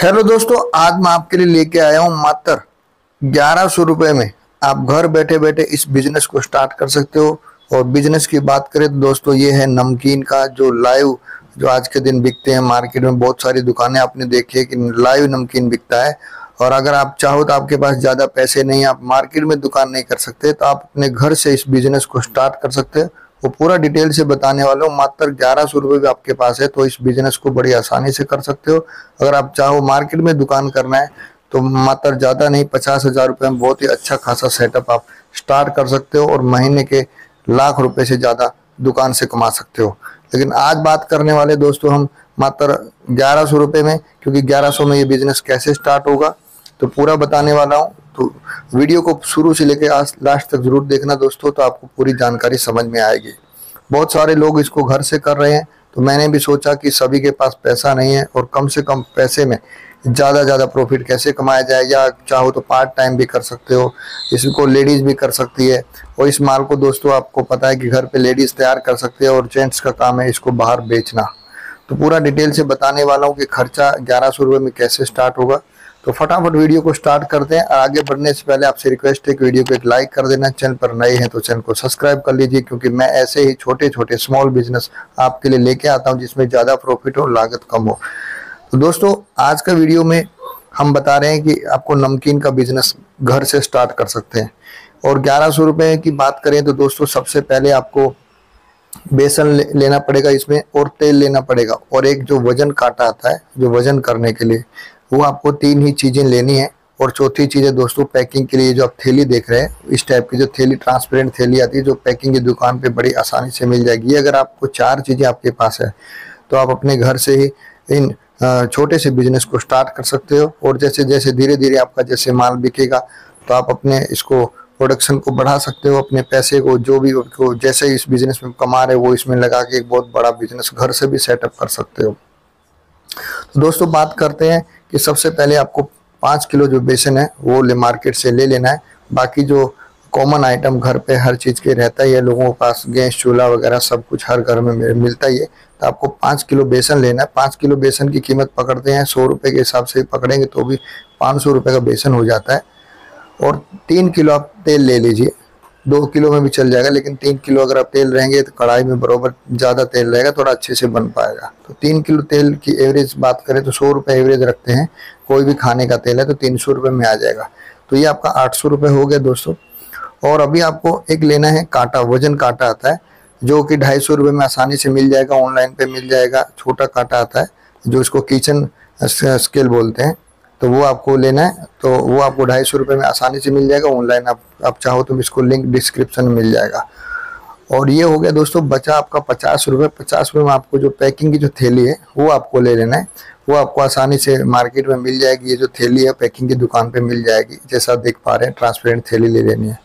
Hello दोस्तों, आज मैं आपके लिए लेके आया हूँ मात्र ग्यारह सौ रुपये में। आप घर बैठे बैठे इस बिज़नेस को स्टार्ट कर सकते हो। और बिज़नेस की बात करें तो दोस्तों, ये है नमकीन का जो लाइव, जो आज के दिन बिकते हैं मार्केट में। बहुत सारी दुकानें आपने देखी है कि लाइव नमकीन बिकता है। और अगर आप चाहो तो आपके पास ज़्यादा पैसे नहीं आप मार्केट में दुकान नहीं कर सकते तो आप अपने घर से इस बिज़नेस को स्टार्ट कर सकते हैं। वो पूरा डिटेल से बताने वाला हूँ। मात्र ग्यारह सौ रुपये भी आपके पास है तो इस बिज़नेस को बड़ी आसानी से कर सकते हो। अगर आप चाहो मार्केट में दुकान करना है तो मात्र ज़्यादा नहीं, पचास हज़ार रुपये में बहुत ही अच्छा खासा सेटअप आप स्टार्ट कर सकते हो और महीने के लाख रुपए से ज़्यादा दुकान से कमा सकते हो। लेकिन आज बात करने वाले दोस्तों, हम मात्र ग्यारह सौ रुपये में, क्योंकि ग्यारह सौ में ये बिज़नेस कैसे स्टार्ट होगा तो पूरा बताने वाला हूँ। तो वीडियो को शुरू से लेकर आज लास्ट तक ज़रूर देखना दोस्तों तो आपको पूरी जानकारी समझ में आएगी। बहुत सारे लोग इसको घर से कर रहे हैं तो मैंने भी सोचा कि सभी के पास पैसा नहीं है और कम से कम पैसे में ज़्यादा ज़्यादा प्रॉफिट कैसे कमाया जाए, या चाहो तो पार्ट टाइम भी कर सकते हो, इसको लेडीज़ भी कर सकती है। और इस माल को दोस्तों, आपको पता है कि घर पे लेडीज़ तैयार कर सकते हैं और जेंट्स का काम है इसको बाहर बेचना। तो पूरा डिटेल से बताने वाला हूँ कि खर्चा ग्यारह सौ में कैसे स्टार्ट होगा। तो फटाफट वीडियो को स्टार्ट करते हैं। आगे बढ़ने से पहले आपसे रिक्वेस्ट है कि वीडियो को एक लाइक कर देना। चैनल पर नए हैं तो चैनल को सब्सक्राइब कर लीजिए, क्योंकि मैं ऐसे ही छोटे छोटे स्मॉल बिज़नेस आपके लिए लेके आता हूँ, जिसमें ज़्यादा प्रॉफिट हो, लागत कम हो। तो दोस्तों, आज का वीडियो में हम बता रहे हैं कि आपको नमकीन का बिज़नेस घर से स्टार्ट कर सकते हैं। और ग्यारह सौ रुपये की बात करें तो दोस्तों, सबसे पहले आपको बेसन लेना पड़ेगा इसमें और तेल लेना पड़ेगा। और एक जो वज़न काटा आता है, जो वज़न करने के लिए वो आपको तीन ही चीज़ें लेनी है। और चौथी चीज़ है दोस्तों पैकिंग के लिए जो आप थैली देख रहे हैं, इस टाइप की जो थैली ट्रांसपेरेंट थैली आती है, जो पैकिंग की दुकान पे बड़ी आसानी से मिल जाएगी। अगर आपको चार चीज़ें आपके पास है तो आप अपने घर से ही इन छोटे से बिज़नेस को स्टार्ट कर सकते हो। और जैसे जैसे धीरे धीरे आपका जैसे माल बिकेगा तो आप अपने इसको प्रोडक्शन को बढ़ा सकते हो, अपने पैसे को, जो भी को जैसे इस बिज़नेस में कमा रहे वो इसमें लगा के एक बहुत बड़ा बिज़नेस घर से भी सेटअप कर सकते हो। तो दोस्तों, बात करते हैं कि सबसे पहले आपको पाँच किलो जो बेसन है, वो ले मार्केट से ले लेना है। बाकी जो कॉमन आइटम घर पे हर चीज़ के रहता ही है, लोगों के पास गैस, चूल्हा वगैरह सब कुछ हर घर में मिलता ही है। तो आपको पाँच किलो बेसन लेना है। पाँच किलो बेसन की कीमत पकड़ते हैं, सौ रुपये के हिसाब से पकड़ेंगे तो भी पाँच सौ रुपये का बेसन हो जाता है। और तीन किलो आप तेल ले लीजिए। दो किलो में भी चल जाएगा, लेकिन तीन किलो अगर आप तेल रहेंगे तो कढ़ाई में बराबर ज़्यादा तेल रहेगा, थोड़ा अच्छे से बन पाएगा। तो तीन किलो तेल की एवरेज बात करें तो सौ रुपये एवरेज रखते हैं, कोई भी खाने का तेल है तो तीन सौ रुपये में आ जाएगा। तो ये आपका आठ सौ रुपये हो गया दोस्तों। और अभी आपको एक लेना है कांटा, वज़न कांटा आता है, जो कि ढाई सौ रुपये में आसानी से मिल जाएगा ऑनलाइन पे मिल जाएगा, छोटा कांटा आता है, जो इसको किचन स्केल बोलते हैं। तो वो आपको लेना है तो वो आपको ढाई सौ रुपये में आसानी से मिल जाएगा। ऑनलाइन आप आप चाहो तो इसको लिंक डिस्क्रिप्शन में मिल जाएगा। और ये हो गया दोस्तों, बचा आपका पचास रुपये। पचास रुपये में आपको जो पैकिंग की जो थैली है, वो आपको ले लेना है। वो आपको आसानी से मार्केट में मिल जाएगी। ये जो थैली है, पैकिंग की दुकान पे मिल जाएगी। जैसा देख पा रहे हैं, ट्रांसपेरेंट थैली ले लेनी है।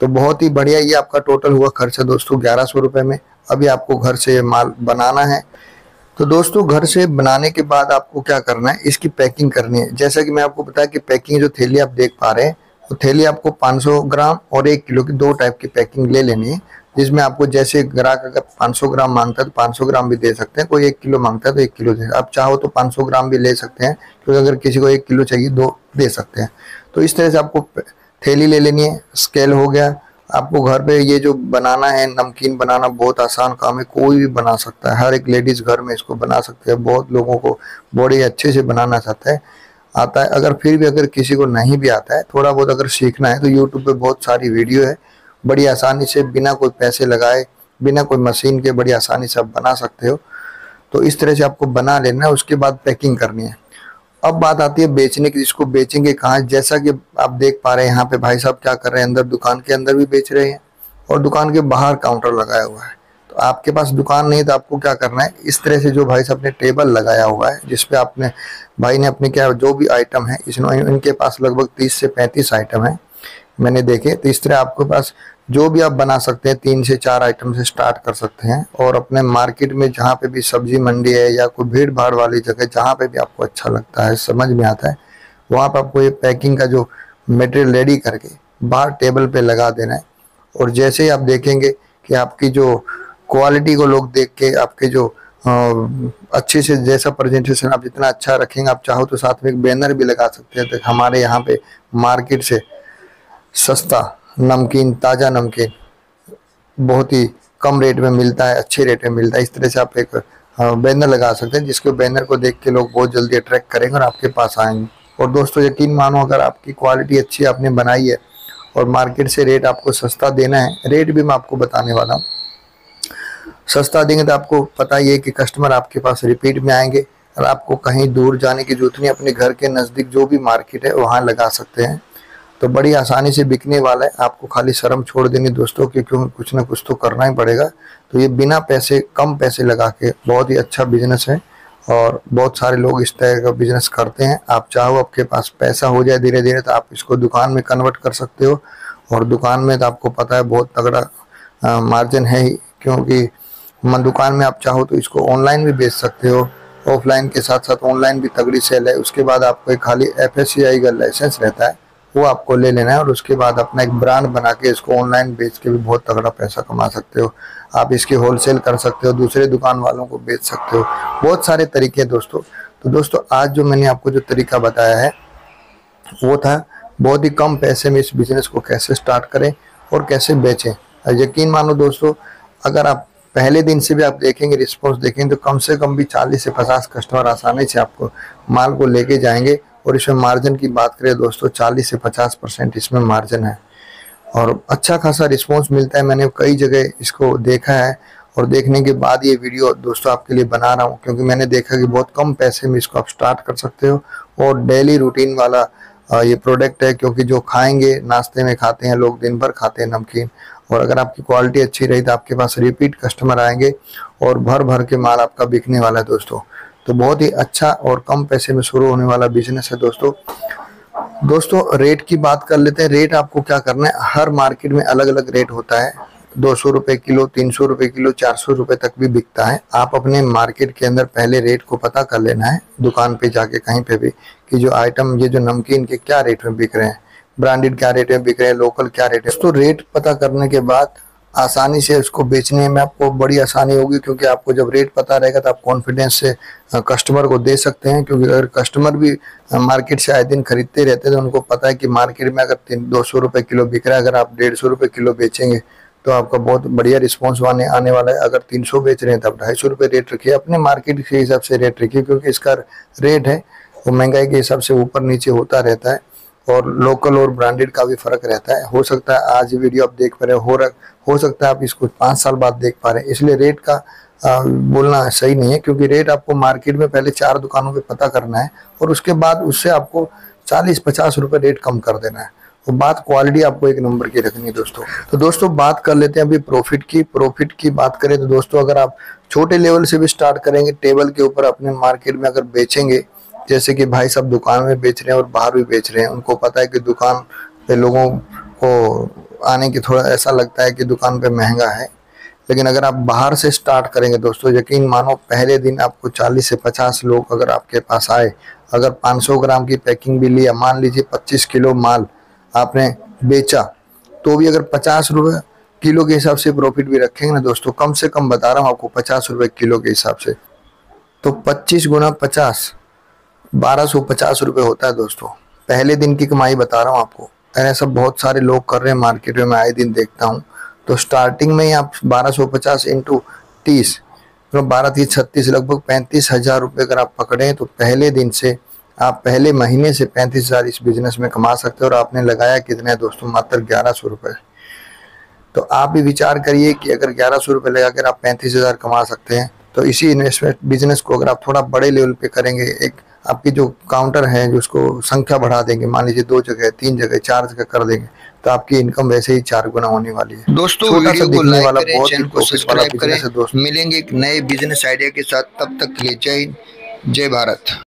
तो बहुत ही बढ़िया ये आपका टोटल हुआ खर्चा दोस्तों, ग्यारह सौ रुपये में। अभी आपको घर से माल बनाना है। तो दोस्तों, घर से बनाने के बाद आपको क्या करना है? इसकी पैकिंग करनी है। जैसा कि मैं आपको बताया कि पैकिंग जो थैली आप देख पा रहे हैं तो थैली आपको 500 ग्राम और एक किलो की दो टाइप की पैकिंग ले लेनी है, जिसमें आपको जैसे ग्राहक अगर 500 ग्राम माँगता है तो 500 ग्राम भी दे सकते हैं। कोई एक किलो माँगता है तो एक किलो दे आप चाहो तो 500 ग्राम भी ले सकते हैं, क्योंकि अगर किसी को एक किलो चाहिए, दो दे सकते हैं। तो इस तरह से आपको थैली ले लेनी है। स्केल हो गया आपको घर पे ये जो बनाना है, नमकीन बनाना बहुत आसान काम है, कोई भी बना सकता है। हर एक लेडीज़ घर में इसको बना सकते हैं, बहुत लोगों को बड़ी अच्छे से बनाना चाहता है। आता है, अगर फिर भी अगर किसी को नहीं भी आता है, थोड़ा बहुत अगर सीखना है तो यूट्यूब पे बहुत सारी वीडियो है। बड़ी आसानी से बिना कोई पैसे लगाए, बिना कोई मशीन के बड़ी आसानी से आप बना सकते हो। तो इस तरह से आपको बना लेना है, उसके बाद पैकिंग करनी है। अब बात आती है बेचने की, जिसको बेचेंगे कहाँ? जैसा कि आप देख पा रहे हैं, यहाँ पे भाई साहब क्या कर रहे हैं, अंदर दुकान के अंदर भी बेच रहे हैं और दुकान के बाहर काउंटर लगाया हुआ है। तो आपके पास दुकान नहीं तो आपको क्या करना है? इस तरह से जो भाई साहब ने टेबल लगाया हुआ है जिसपे आपने, भाई ने अपने क्या, जो भी आइटम है, इसमें इनके पास लगभग तीस से पैंतीस आइटम है। मैंने देखे तो इस तरह आपके पास जो भी आप बना सकते हैं, तीन से चार आइटम से स्टार्ट कर सकते हैं। और अपने मार्केट में जहाँ पे भी सब्ज़ी मंडी है या कोई भीड़ भाड़ वाली जगह, जहाँ पे भी आपको अच्छा लगता है, समझ में आता है, वहाँ पर आपको ये पैकिंग का जो मटेरियल रेडी करके बाहर टेबल पे लगा देना है। और जैसे ही आप देखेंगे कि आपकी जो क्वालिटी को लोग देख के आपके जो अच्छे से जैसा प्रेजेंटेशन आप जितना अच्छा रखेंगे, आप चाहो तो साथ में एक बैनर भी लगा सकते हैं। तो हमारे यहाँ पे मार्केट से सस्ता नमकीन, ताज़ा नमकीन, बहुत ही कम रेट में मिलता है, अच्छे रेट में मिलता है। इस तरह से आप एक बैनर लगा सकते हैं, जिसको बैनर को देख के लोग बहुत जल्दी अट्रैक्ट करेंगे और आपके पास आएँगे। और दोस्तों, यकीन मानो, अगर आपकी क्वालिटी अच्छी आपने बनाई है और मार्केट से रेट आपको सस्ता देना है रेट भी मैं आपको बताने वाला हूँ। सस्ता देंगे तो आपको पता ही है कि कस्टमर आपके पास रिपीट में आएँगे और आपको कहीं दूर जाने की ज़रूरत नहीं अपने घर के नज़दीक जो भी मार्केट है, वहाँ लगा सकते हैं। तो बड़ी आसानी से बिकने वाला है। आपको खाली शर्म छोड़ देनी दोस्तों कि क्यों कुछ ना कुछ तो करना ही पड़ेगा। तो ये बिना पैसे, कम पैसे लगा के बहुत ही अच्छा बिज़नेस है और बहुत सारे लोग इस तरह का बिज़नेस करते हैं। आप चाहो आपके पास पैसा हो जाए धीरे धीरे तो आप इसको दुकान में कन्वर्ट कर सकते हो। और दुकान में तो आपको पता है बहुत तगड़ा मार्जिन है ही, क्योंकि दुकान में आप चाहो तो इसको ऑनलाइन भी बेच सकते हो। ऑफलाइन के साथ साथ ऑनलाइन भी तगड़ी सेल है। उसके बाद आपको एक खाली एफएससीआई का लाइसेंस रहता है। वो आपको ले लेना है और उसके बाद अपना एक ब्रांड बना के इसको ऑनलाइन बेच के भी बहुत तगड़ा पैसा कमा सकते हो। आप इसकी होलसेल कर सकते हो, दूसरे दुकान वालों को बेच सकते हो। बहुत सारे तरीके हैं दोस्तों। तो दोस्तों, आज जो मैंने आपको जो तरीका बताया है, वो था बहुत ही कम पैसे में इस बिज़नेस को कैसे स्टार्ट करें और कैसे बेचें। यकीन मानो दोस्तों, अगर आप पहले दिन से भी आप देखेंगे रिस्पॉन्स देखेंगे तो कम से कम भी 40 से 50 कस्टमर आसानी से आपको माल को लेके जाएँगे। और इसमें मार्जिन की बात करें दोस्तों 40 से 50 परसेंट इसमें मार्जिन है। और अच्छा खासा रिस्पॉन्स मिलता है। मैंने कई जगह इसको देखा है और देखने के बाद ये वीडियो दोस्तों आपके लिए बना रहा हूँ, क्योंकि मैंने देखा कि बहुत कम पैसे में इसको आप स्टार्ट कर सकते हो। और डेली रूटीन वाला ये प्रोडक्ट है, क्योंकि जो खाएँगे, नाश्ते में खाते हैं लोग, दिन भर खाते हैं नमकीन। और अगर आपकी क्वालिटी अच्छी रही तो आपके पास रिपीट कस्टमर आएँगे और भर भर के माल आपका बिकने वाला है दोस्तों। तो बहुत ही अच्छा और कम पैसे में शुरू होने वाला बिज़नेस है दोस्तों। दोस्तों रेट की बात कर लेते हैं। रेट आपको क्या करना है? हर मार्केट में अलग अलग रेट होता है। दो सौ रुपये किलो, तीन सौ रुपये किलो, चार सौ रुपये तक भी बिकता है। आप अपने मार्केट के अंदर पहले रेट को पता कर लेना है। दुकान पे जाके, कहीं पे भी, कि जो आइटम ये जो नमकीन के क्या रेट में बिक रहे हैं? ब्रांडेड क्या रेट में बिक रहे हैं? लोकल क्या रेट है दोस्तों रेट पता करने के बाद आसानी से उसको बेचने में आपको बड़ी आसानी होगी, क्योंकि आपको जब रेट पता रहेगा तो आप कॉन्फिडेंस से कस्टमर को दे सकते हैं। क्योंकि अगर कस्टमर भी मार्केट से आए दिन खरीदते रहते हैं तो उनको पता है कि मार्केट में अगर तीन, दो सौ रुपये किलो बिक रहा है, अगर आप डेढ़ सौ रुपये किलो बेचेंगे तो आपका बहुत बढ़िया रिस्पॉन्स आने आने वाला है। अगर तीन सौ बेच रहे हैं तो आप ढाई सौ रुपये रेट रखिए। अपने मार्केट के हिसाब से रेट रखिए, क्योंकि इसका रेट है, वो महँगाई के हिसाब से ऊपर नीचे होता रहता है, और लोकल और ब्रांडेड का भी फ़र्क रहता है। हो सकता है आज वीडियो आप देख पा रहे हो हो सकता है आप इसको पाँच साल बाद देख पा रहे हैं। इसलिए रेट का बोलना सही नहीं है, क्योंकि रेट आपको मार्केट में पहले चार दुकानों पे पता करना है और उसके बाद उससे आपको चालीस पचास रुपये रेट कम कर देना है। तो बात क्वालिटी आपको एक नंबर की रखनी है दोस्तों। तो दोस्तों, बात कर लेते हैं अभी प्रॉफिट की। प्रॉफिट की बात करें तो दोस्तों, अगर आप छोटे लेवल से भी स्टार्ट करेंगे टेबल के ऊपर अपने मार्केट में अगर बेचेंगे, जैसे कि भाई सब दुकान में बेच रहे हैं और बाहर भी बेच रहे हैं, उनको पता है कि दुकान पे लोगों को आने की थोड़ा ऐसा लगता है कि दुकान पे महँगा है। लेकिन अगर आप बाहर से स्टार्ट करेंगे दोस्तों, यकीन मानो पहले दिन आपको 40 से 50 लोग अगर आपके पास आए, अगर 500 ग्राम की पैकिंग भी लिया, मान लीजिए 25 किलो माल आपने बेचा तो भी अगर पचास रुपये किलो के हिसाब से प्रॉफिट भी रखेंगे ना दोस्तों, कम से कम बता रहा हूँ आपको पचास रुपये किलो के हिसाब से। तो पच्चीस गुना पचास, बारह सौ पचास रुपये होता है दोस्तों। पहले दिन की कमाई बता रहा हूँ आपको। ऐसा बहुत सारे लोग कर रहे हैं मार्केट में, मैं आए दिन देखता हूँ। तो स्टार्टिंग में ही आप बारह सौ पचास इंटू तीस तो बारह, तीस, छत्तीस, लगभग पैंतीस हज़ार रुपये अगर आप पकड़ें तो पहले दिन से, आप पहले महीने से पैंतीस हज़ार इस बिज़नेस में कमा सकते हो और आपने लगाया कितने दोस्तों, मात्र ग्यारह सौ रुपये। तो आप भी विचार करिए कि अगर ग्यारह सौ रुपये लगा कर आप पैंतीस हज़ार कमा सकते हैं तो इसी इन्वेस्टमेंट बिज़नेस को अगर आप थोड़ा बड़े लेवल पे करेंगे, एक आपकी जो काउंटर है जो उसको संख्या बढ़ा देंगे मान लीजिए दो जगह तीन जगह चार जगह कर देंगे तो आपकी इनकम वैसे ही चार गुना होने वाली है। दोस्तों वीडियो को लाइक करें चैनल को सब्सक्राइब करें। मिलेंगे एक नए बिज़नेस आइडिया के साथ। तब तक के लिए जय जय भारत।